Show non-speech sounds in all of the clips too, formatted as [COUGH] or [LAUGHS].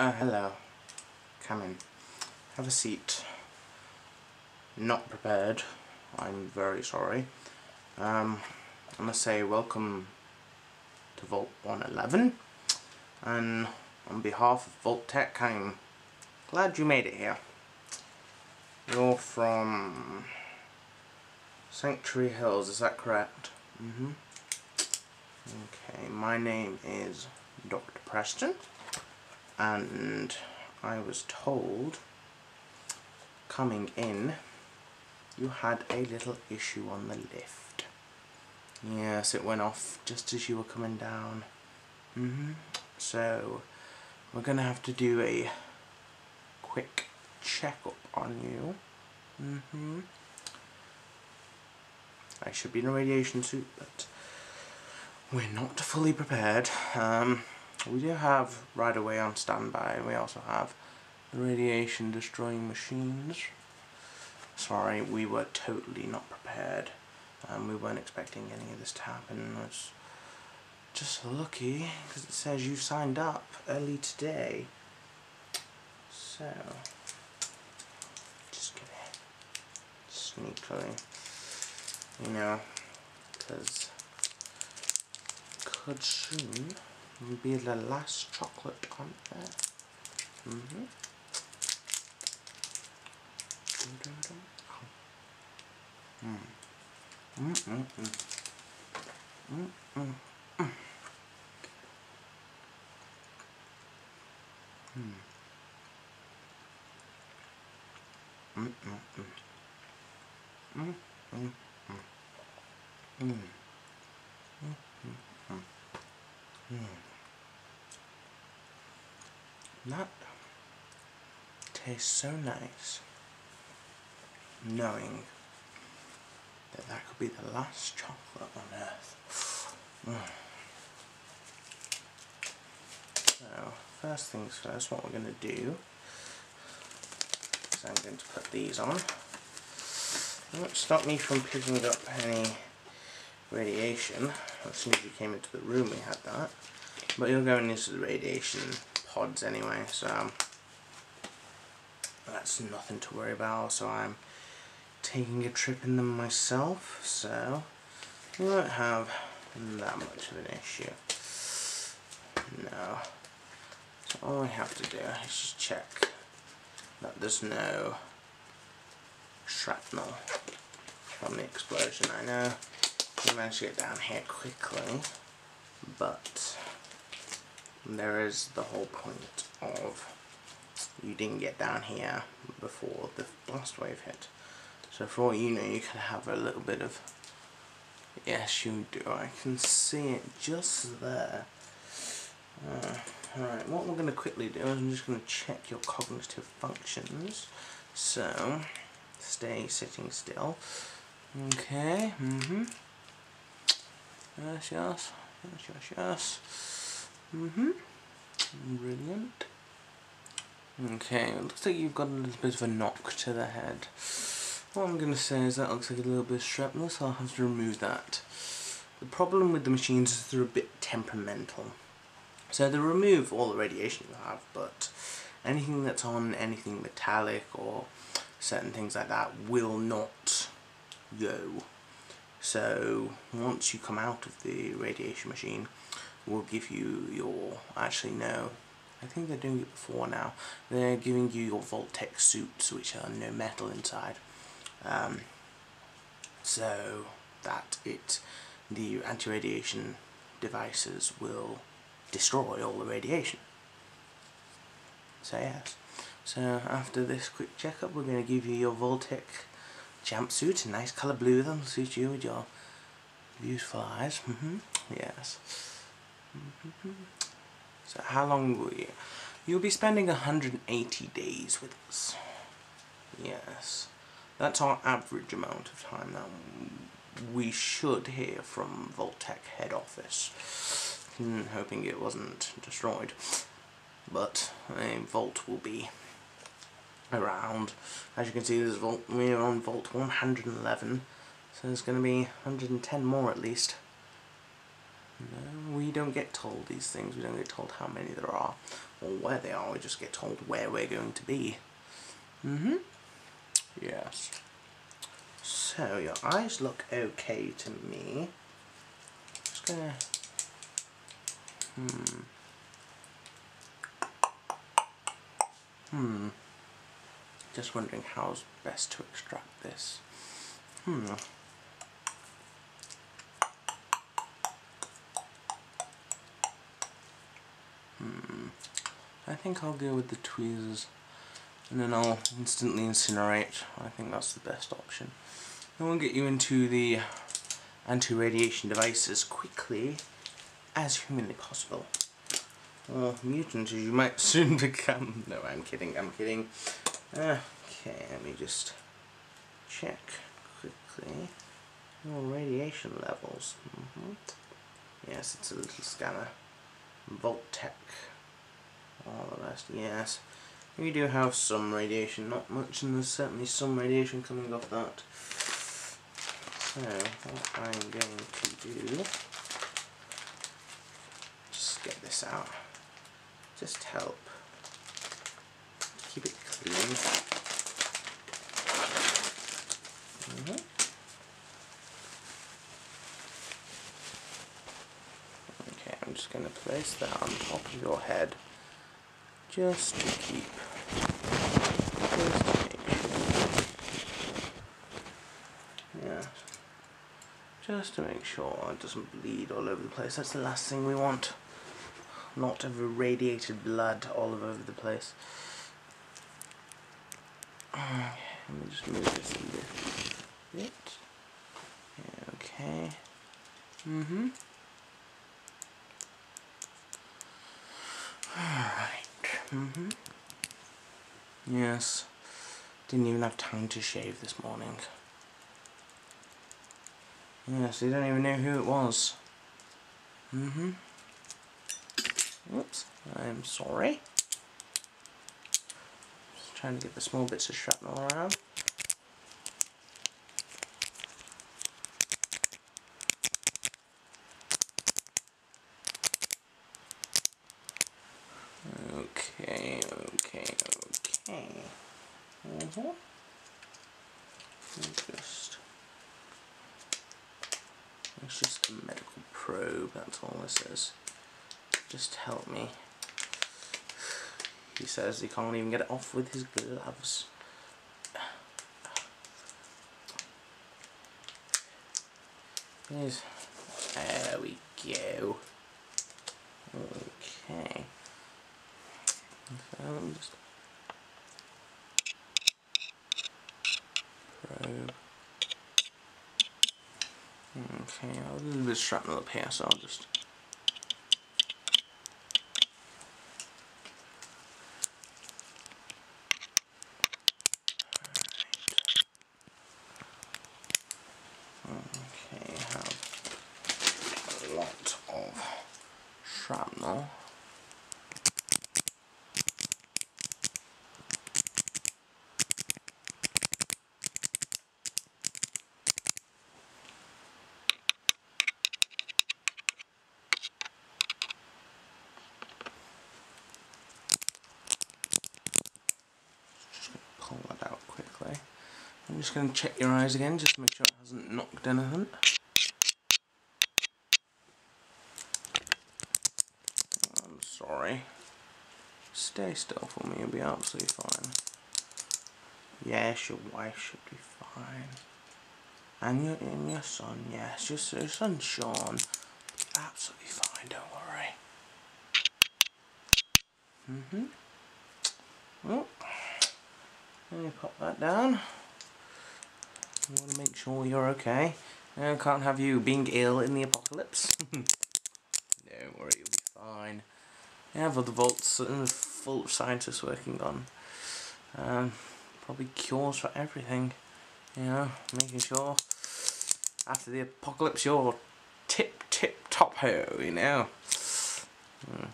Uh, hello. Come in. Have a seat. Not prepared. I'm very sorry. Um, I must say welcome to Vault 111. And on behalf of Vault-Tec, I'm glad you made it here. You're from Sanctuary Hills, is that correct? Mm-hmm. Okay, my name is Dr. Preston and I was told coming in you had a little issue on the lift. Yes, it went off just as you were coming down. Mm hmm So, we're going to have to do a quick checkup on you. Mm hmm I should be in a radiation suit, but we're not fully prepared. Um, we do have RadAway on standby. We also have the radiation destroying machines. Sorry, we were totally not prepared. Um, we weren't expecting any of this to happen. It's just lucky because it says you signed up early today. So, just gonna sneakily, you know, because could soon be the last chocolate on there. Mm -hmm. Mm. Mm -mm -mm. Mm -mm -mm. Mm. Mm -mm -mm. Mm -mm -mm. Mm. Mm -mm -mm. Mm. That tastes so nice, knowing that that could be the last chocolate on earth. [SIGHS] So, first things first, what we're going to do is I'm going to put these on. It won't stop me from picking up any radiation. As soon as you came into the room we had that. But you're going into the radiation pods anyway, so um, that's nothing to worry about. So I'm taking a trip in them myself, so we won't have that much of an issue. No. So all we have to do is just check that there's no shrapnel from the explosion. I know we managed to get down here quickly, but there is the whole point of you didn't get down here before the blast wave hit. So for all you know, you could have a little bit of... Yes, you do. I can see it just there. Uh, Alright, what we're going to quickly do is I'm just going to check your cognitive functions. So, stay sitting still. Okay, mm-hmm. Yes, yes, yes, yes, yes. Mm-hmm. Brilliant. Okay, it looks like you've got a little bit of a knock to the head. What I'm going to say is that looks like a little bit of shrapnel, so I'll have to remove that. The problem with the machines is they're a bit temperamental. So they remove all the radiation you have, but anything that's on anything metallic or certain things like that will not go. So once you come out of the radiation machine, we'll give you your, actually no, I think they're doing it before now, they're giving you your Vault-Tec suits which are no metal inside. Um, so that it, the anti-radiation devices will destroy all the radiation. So yes. So after this quick checkup we're going to give you your Vault-Tec jumpsuit, a nice colour blue that'll suit you with your beautiful eyes. Mm -hmm. Yes. Mm -hmm. So how long will you? You'll be spending 180 days with us. Yes. That's our average amount of time that we should hear from Vault-Tec head office. Hmm, hoping it wasn't destroyed. But a Vault will be around. As you can see, there's Vault, we're on Vault 111, so there's going to be 110 more at least. No, we don't get told these things. We don't get told how many there are or where they are. We just get told where we're going to be. Mm-hmm. Yes. So, your eyes look okay to me. Just gonna... Hmm. Hmm. Just wondering how's best to extract this. Hmm. I think I'll go with the tweezers and then I'll instantly incinerate. I think that's the best option. Then we'll get you into the anti-radiation devices quickly as humanly possible. Or mutant as you might [LAUGHS] soon become. No, I'm kidding, I'm kidding. Okay, let me just check quickly your radiation levels. Mm -hmm. Yes, it's a little scanner. Vault-Tec. Yes. We do have some radiation, not much, and there's certainly some radiation coming off that. So, what I'm going to do, just get this out, just help keep it clean. Mm -hmm. Okay, I'm just going to place that on top of your head just to keep just to make sure yeah. Just to make sure it doesn't bleed all over the place. That's the last thing we want. Not of irradiated blood all over the place. Let me just move this a bit. Okay. Mm-hmm. Alright Mm-hmm. Yes. Didn't even have time to shave this morning. Yes, they don't even know who it was. Mm-hmm. Oops, I'm sorry. Just trying to get the small bits of shrapnel around. Mm-hmm. Just, it's just a medical probe, that's all this is. Just help me. He says he can't even get it off with his gloves. There we go. Okay. Let me just Okay, I was a little bit of shrapnel up here, so I'll just Okay, have a lot of shrapnel. I'm just going to check your eyes again just to make sure it hasn't knocked anything. I'm sorry. Stay still for me, you'll be absolutely fine. Yes, your wife should be fine. And your, and your son, yes, your, your son Shaun, absolutely fine, don't worry. Mm-hmm. Well, let me pop that down. I want to make sure you're okay. I can't have you being ill in the apocalypse. [LAUGHS] Don't worry, you'll be fine. You have other vaults full of scientists working on um, probably cures for everything. You know, making sure after the apocalypse you're tip tip top ho, you know. Mm,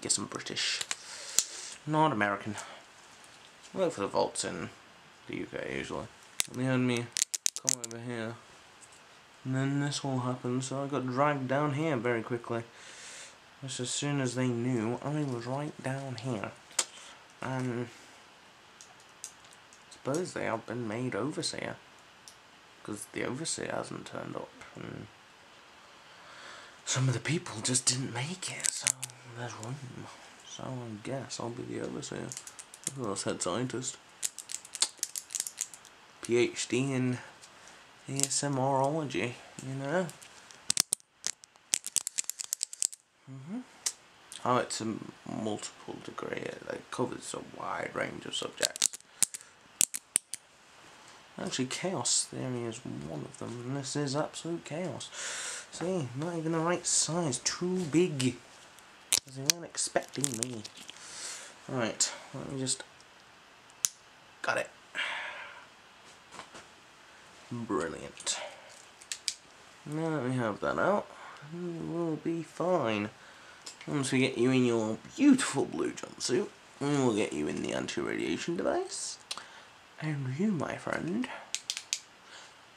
get some British, not American. Work for the vaults in the UK usually. Let me me come over here. And then this all happened, so I got dragged down here very quickly. Just as soon as they knew, I was right down here. And I suppose they have been made overseer. Because the overseer hasn't turned up. And some of the people just didn't make it, so there's room. So I guess I'll be the overseer. I head scientist. PhD in ASMRology, you know? Mm -hmm. Oh, it's a multiple degree. It covers a wide range of subjects. Actually, chaos theory is one of them, and this is absolute chaos. See, not even the right size, too big. Because they weren't expecting me. Alright, let me just... Got it. Brilliant. Now that we have that out, we will be fine. Once we get you in your beautiful blue jumpsuit, we will get you in the anti-radiation device. And you, my friend,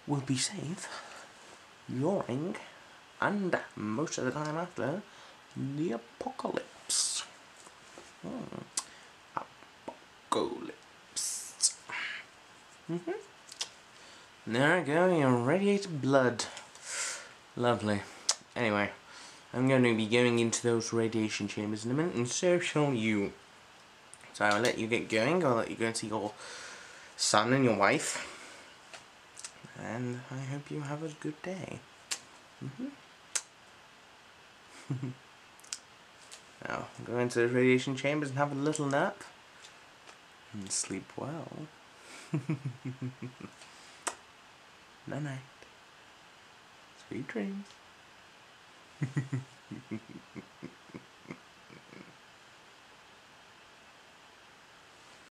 will be safe during and most of the time after the apocalypse. Hmm. Apocalypse. Mm -hmm. There we go, you're radiated blood. Lovely. Anyway, I'm going to be going into those radiation chambers in a minute, and so shall you. So I'll let you get going, I'll let you go and see your son and your wife. And I hope you have a good day. Mm -hmm. [LAUGHS] now, go into the radiation chambers and have a little nap. And sleep well. [LAUGHS] Night night. Sweet dreams. [LAUGHS]